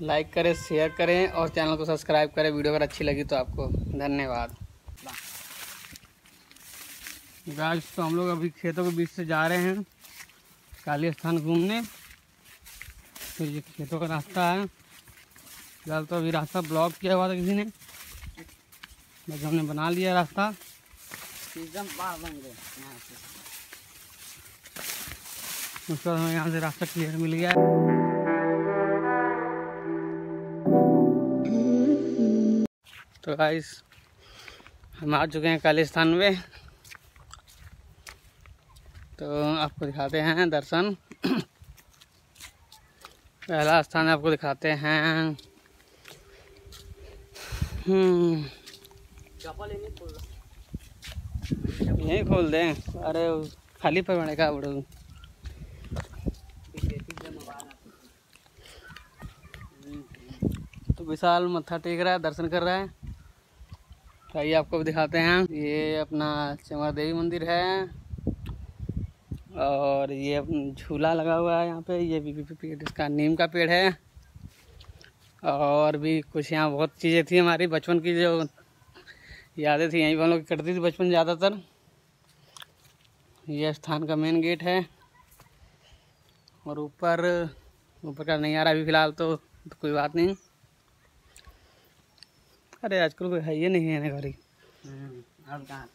Like करें share करें और चैनल को सब्सक्राइब करें। वीडियो अगर अच्छी लगी तो आपको धन्यवाद। गाइस तो हम लोग अभी खेतों के बीच से जा रहे हैं काली स्थान घूमने। तो ये खेतों का रास्ता है। फ़िलहाल तो अभी रास्ता ब्लॉक किया हुआ था किसी ने। बस हमने बना लिया रास्ता। एकदम बाहर बन गए। उसके बाद हमें यहाँ से रास्ता क्लियर मिल गया। है तो गाइस हम आ चुके हैं काली स्थान में। तो आपको दिखाते हैं दर्शन। पहला स्थान आपको दिखाते हैं। हम्म, यहीं खोल दें। अरे खाली पर बने का बड़ो। तो विशाल मत्था टेक रहा है दर्शन कर रहा है। तो आइए आपको दिखाते हैं। ये अपना चमर देवी मंदिर है। और ये झूला लगा हुआ है यहाँ पे। ये भी, भी इसका नीम का पेड़ है। और भी कुछ यहाँ बहुत चीज़ें थी हमारी बचपन की जो यादें थी। यहीं पर हम लोग करती थी बचपन ज़्यादातर। ये स्थान का मेन गेट है। और ऊपर ऊपर का नहीं आ रहा अभी फ़िलहाल तो, तो कोई बात नहीं। अरे आजकल कोई है ही नहीं है ना घरी अब कहाँ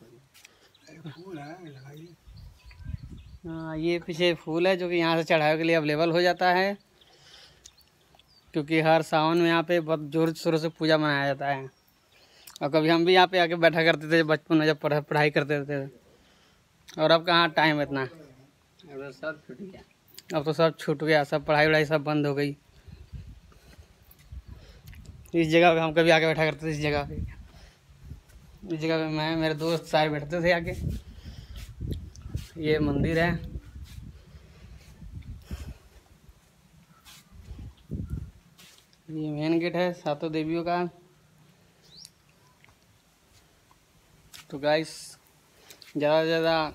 खोल हाँ ये पीछे फूल है जो कि यहाँ से चढ़ावे के लिए अवेलेबल हो जाता है। क्योंकि हर सावन में यहाँ पे बहुत ज़ोर शोरों से पूजा मनाया जाता है। और कभी हम भी यहाँ पे आके बैठा करते थे बचपन में जब पढ़ा पढ़ाई करते थे। और अब कहाँ टाइम इतना? अब तो सब छूट गया। अब तो सब छूट गया सब पढ़ाई वढ़ाई सब बंद हो गई। इस जगह पे हम कभी आके बैठा करते थे, इस जगह पे। इस जगह पे मैं, मेरे दोस्त सारे बैठते थे आके। ये मंदिर है। ये मेन गेट है, सातों देवियों का। तो गाइस ज़्यादा से ज़्यादा